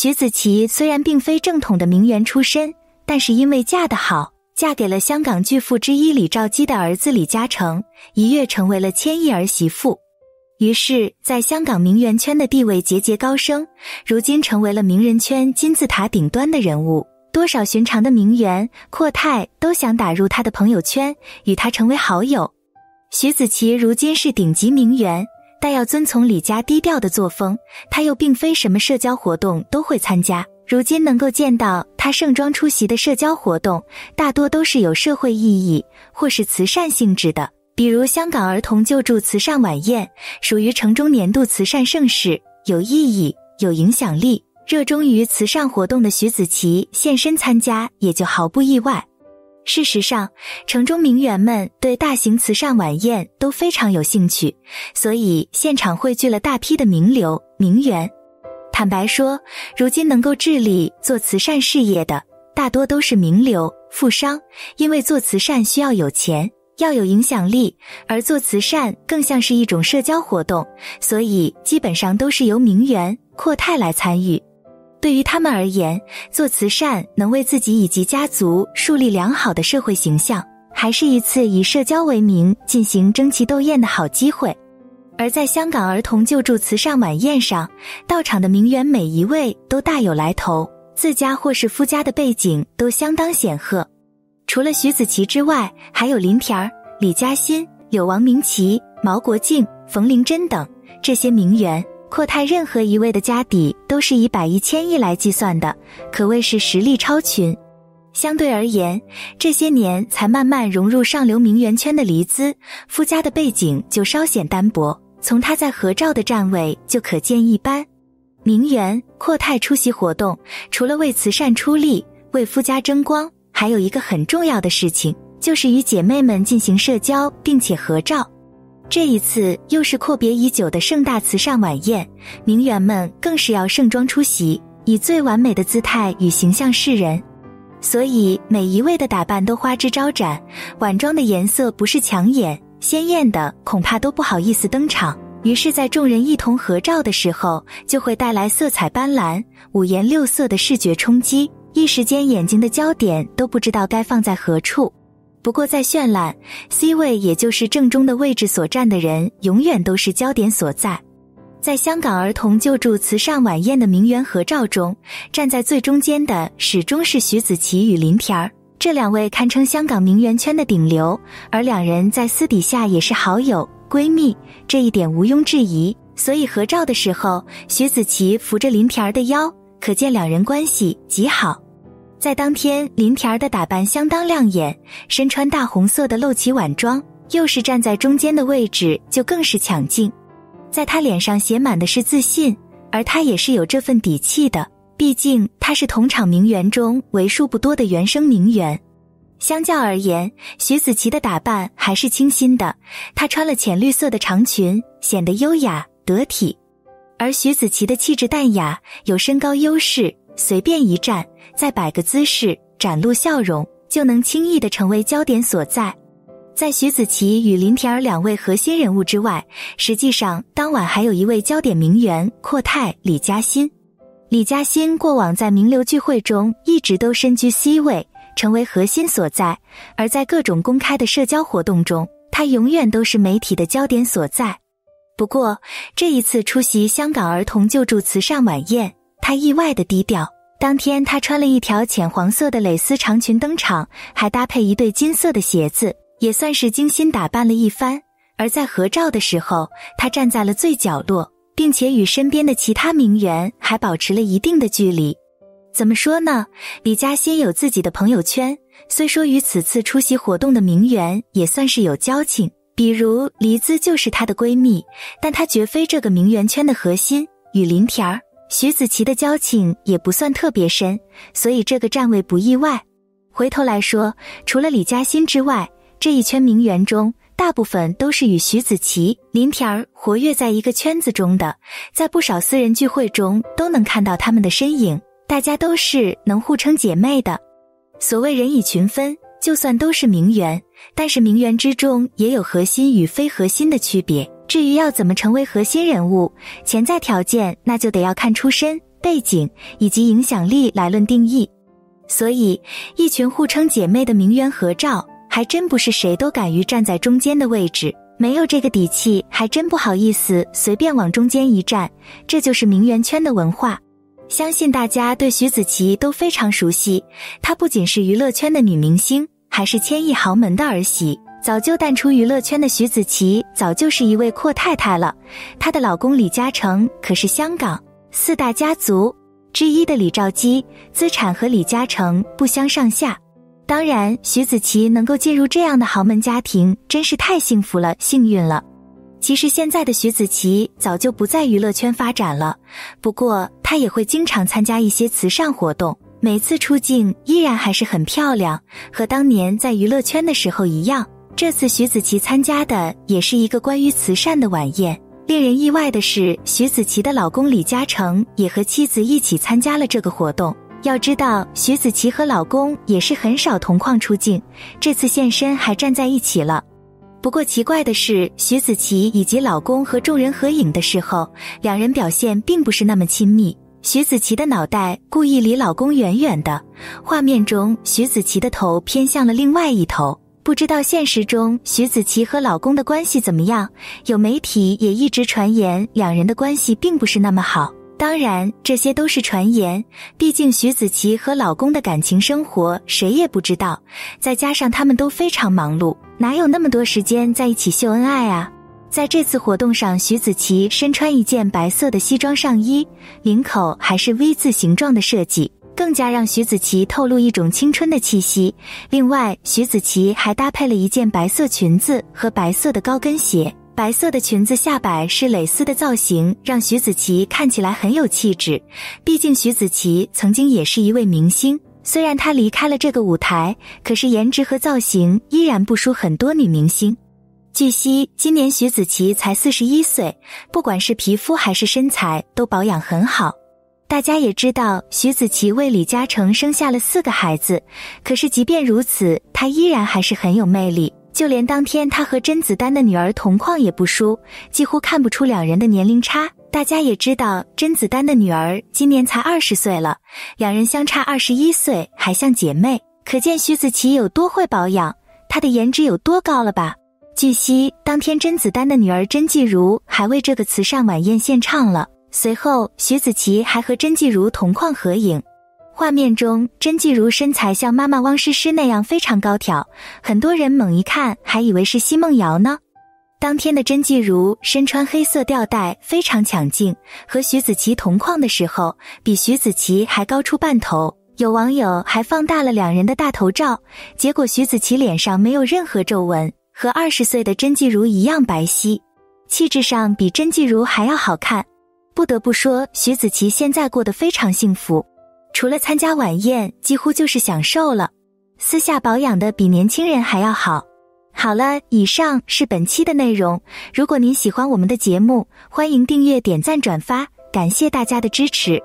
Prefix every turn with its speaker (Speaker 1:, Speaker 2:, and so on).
Speaker 1: 徐子淇虽然并非正统的名媛出身，但是因为嫁得好，嫁给了香港巨富之一李兆基的儿子李嘉诚，一跃成为了千亿儿媳妇。于是，在香港名媛圈的地位节节高升，如今成为了名人圈金字塔顶端的人物。多少寻常的名媛阔太都想打入他的朋友圈，与他成为好友。徐子淇如今是顶级名媛，但要遵从李家低调的作风，他又并非什么社交活动都会参加。如今能够见到他盛装出席的社交活动，大多都是有社会意义或是慈善性质的。比如香港儿童救助慈善晚宴，属于城中年度慈善盛事，有意义、有影响力。热衷于慈善活动的徐子淇现身参加，也就毫不意外。事实上，城中名媛们对大型慈善晚宴都非常有兴趣，所以现场汇聚了大批的名流名媛。坦白说，如今能够致力做慈善事业的，大多都是名流富商，因为做慈善需要有钱。要有影响力，而做慈善更像是一种社交活动，所以基本上都是由名媛阔太来参与。对于他们而言，做慈善能为自己以及家族树立良好的社会形象，还是一次以社交为名进行争奇斗艳的好机会。而在香港儿童救助慈善晚宴上，到场的名媛每一位都大有来头，自家或是夫家的背景都相当显赫。除了徐子淇之外，还有林田儿、李嘉欣、有王明琪、毛国静、冯玲珍等这些名媛。阔太任何一位的家底都是以百亿、千亿来计算的，可谓是实力超群。相对而言，这些年才慢慢融入上流名媛圈的黎姿，夫家的背景就稍显单薄。从她在合照的站位就可见一斑。名媛阔太出席活动，除了为慈善出力、为夫家争光。还有一个很重要的事情，就是与姐妹们进行社交，并且合照。这一次又是阔别已久的盛大慈善晚宴，名媛们更是要盛装出席，以最完美的姿态与形象示人。所以每一位的打扮都花枝招展，晚装的颜色不是抢眼鲜艳的，恐怕都不好意思登场。于是，在众人一同合照的时候，就会带来色彩斑斓、五颜六色的视觉冲击。一时间，眼睛的焦点都不知道该放在何处。不过，在绚烂 C 位，也就是正中的位置所站的人，永远都是焦点所在。在香港儿童救助慈善晚宴的名媛合照中，站在最中间的始终是徐子淇与林田儿，这两位堪称香港名媛圈的顶流，而两人在私底下也是好友闺蜜，这一点毋庸置疑。所以合照的时候，徐子淇扶着林田儿的腰。可见两人关系极好，在当天，林田儿的打扮相当亮眼，身穿大红色的露脐晚装，又是站在中间的位置，就更是抢镜。在她脸上写满的是自信，而她也是有这份底气的，毕竟她是同场名媛中为数不多的原生名媛。相较而言，徐子淇的打扮还是清新的，她穿了浅绿色的长裙，显得优雅得体。而徐子淇的气质淡雅，有身高优势，随便一站，再摆个姿势，展露笑容，就能轻易的成为焦点所在。在徐子淇与林田儿两位核心人物之外，实际上当晚还有一位焦点名媛阔太李嘉欣。李嘉欣过往在名流聚会中一直都身居 C 位，成为核心所在，而在各种公开的社交活动中，她永远都是媒体的焦点所在。不过这一次出席香港儿童救助慈善晚宴，她意外的低调。当天她穿了一条浅黄色的蕾丝长裙登场，还搭配一对金色的鞋子，也算是精心打扮了一番。而在合照的时候，她站在了最角落，并且与身边的其他名媛还保持了一定的距离。怎么说呢？李嘉欣有自己的朋友圈，虽说与此次出席活动的名媛也算是有交情。比如黎姿就是她的闺蜜，但她绝非这个名媛圈的核心。与林田儿、徐子淇的交情也不算特别深，所以这个站位不意外。回头来说，除了李嘉欣之外，这一圈名媛中，大部分都是与徐子淇、林田儿活跃在一个圈子中的，在不少私人聚会中都能看到他们的身影。大家都是能互称姐妹的。所谓人以群分。就算都是名媛，但是名媛之中也有核心与非核心的区别。至于要怎么成为核心人物，潜在条件那就得要看出身，背景以及影响力来论定义。所以，一群互称姐妹的名媛合照，还真不是谁都敢于站在中间的位置。没有这个底气，还真不好意思随便往中间一站。这就是名媛圈的文化。相信大家对徐子淇都非常熟悉，她不仅是娱乐圈的女明星，还是千亿豪门的儿媳。早就淡出娱乐圈的徐子淇，早就是一位阔太太了。她的老公李嘉诚可是香港四大家族之一的李兆基，资产和李嘉诚不相上下。当然，徐子淇能够进入这样的豪门家庭，真是太幸福了，幸运了。其实现在的徐子淇早就不在娱乐圈发展了，不过她也会经常参加一些慈善活动，每次出镜依然还是很漂亮，和当年在娱乐圈的时候一样。这次徐子淇参加的也是一个关于慈善的晚宴。令人意外的是，徐子淇的老公李嘉诚也和妻子一起参加了这个活动。要知道，徐子淇和老公也是很少同框出镜，这次现身还站在一起了。不过奇怪的是，徐子淇以及老公和众人合影的时候，两人表现并不是那么亲密。徐子淇的脑袋故意离老公远远的，画面中徐子淇的头偏向了另外一头。不知道现实中徐子淇和老公的关系怎么样？有媒体也一直传言两人的关系并不是那么好。当然，这些都是传言，毕竟徐子淇和老公的感情生活谁也不知道。再加上他们都非常忙碌，哪有那么多时间在一起秀恩爱啊？在这次活动上，徐子淇身穿一件白色的西装上衣，领口还是 V 字形状的设计，更加让徐子淇透露一种青春的气息。另外，徐子淇还搭配了一件白色裙子和白色的高跟鞋。白色的裙子下摆是蕾丝的造型，让徐子淇看起来很有气质。毕竟徐子淇曾经也是一位明星，虽然她离开了这个舞台，可是颜值和造型依然不输很多女明星。据悉，今年徐子淇才四十一岁，不管是皮肤还是身材都保养很好。大家也知道，徐子淇为李嘉诚生下了四个孩子，可是即便如此，她依然还是很有魅力。就连当天他和甄子丹的女儿同框也不输，几乎看不出两人的年龄差。大家也知道，甄子丹的女儿今年才二十岁了，两人相差二十一岁，还像姐妹，可见徐子淇有多会保养，她的颜值有多高了吧？据悉，当天甄子丹的女儿甄继如还为这个慈善晚宴献唱了，随后徐子淇还和甄继如同框合影。画面中，甄继如身材像妈妈汪诗诗那样非常高挑，很多人猛一看还以为是奚梦瑶呢。当天的甄继如身穿黑色吊带，非常抢镜，和徐子淇同框的时候，比徐子淇还高出半头。有网友还放大了两人的大头照，结果徐子淇脸上没有任何皱纹，和二十岁的甄继如一样白皙，气质上比甄继如还要好看。不得不说，徐子淇现在过得非常幸福。除了参加晚宴，几乎就是享受了。私下保养的比年轻人还要好。好了，以上是本期的内容。如果您喜欢我们的节目，欢迎订阅、点赞、转发，感谢大家的支持。